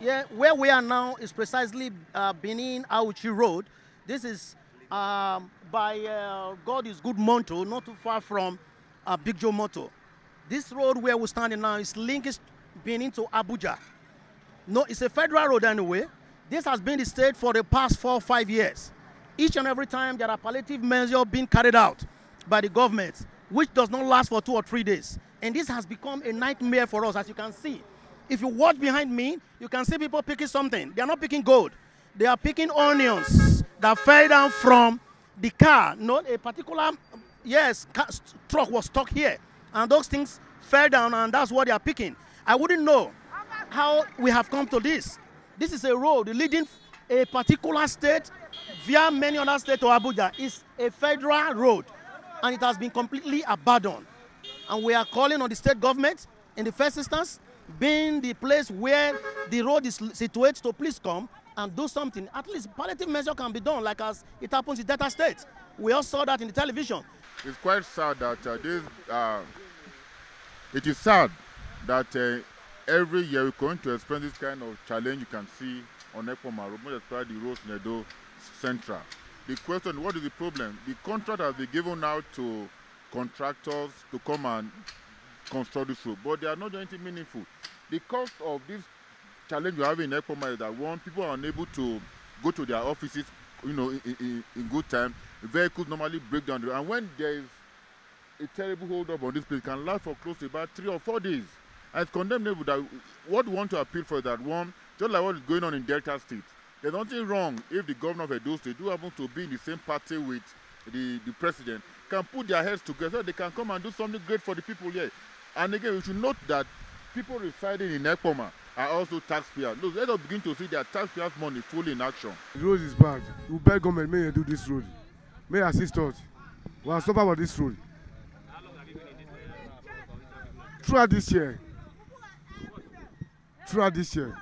Yeah, where we are now is precisely uh, Benin Auchi Road. This is um, by uh, God is Good Monto, not too far from uh, Big Joe Moto. This road where we're standing now is linked Benin to Abuja. No, it's a federal road anyway. This has been the state for the past four or five years. Each and every time there are palliative measures being carried out by the government, which does not last for two or three days. And this has become a nightmare for us, as you can see. If you watch behind me, you can see people picking something. They are not picking gold. They are picking onions that fell down from the car. Not a particular, yes, car, truck was stuck here. And those things fell down, and that's what they are picking. I wouldn't know how we have come to this. This is a road leading a particular state via many other states to Abuja. It's a federal road, and it has been completely abandoned. And we are calling on the state government, in the first instance, being the place where the road is situated, to please come and do something. At least palliative measure can be done, like as it happens in Delta State. We all saw that in the television. It's quite sad that uh, this. Uh, it is sad that uh, every year we're going to experience this kind of challenge you can see on Ekpoma Road, most especially the roads in Edo Central. The question, what is the problem? The contract has been given out to contractors to come and construct this road, but they are not doing anything meaningful. Cost of this challenge we have in Ekpoma is that one, people are unable to go to their offices, you know, in, in, in good time. Vehicles normally break down, and when there is a terrible hold up on this place, can last for close to about three or four days. And it's condemnable that what we want to appeal for is that one, just like what is going on in Delta State, there's nothing wrong if the governor of Edo State do happen to be in the same party with the, the president, can put their heads together, they can come and do something great for the people here. And again, we should note that people residing in Ekpoma are also taxpayers. Those let us begin to see their taxpayers' money fully in action. The road is bad. We beg government may do this road. May assist us. We are suffer about this road. Throughout this year. Throughout this year.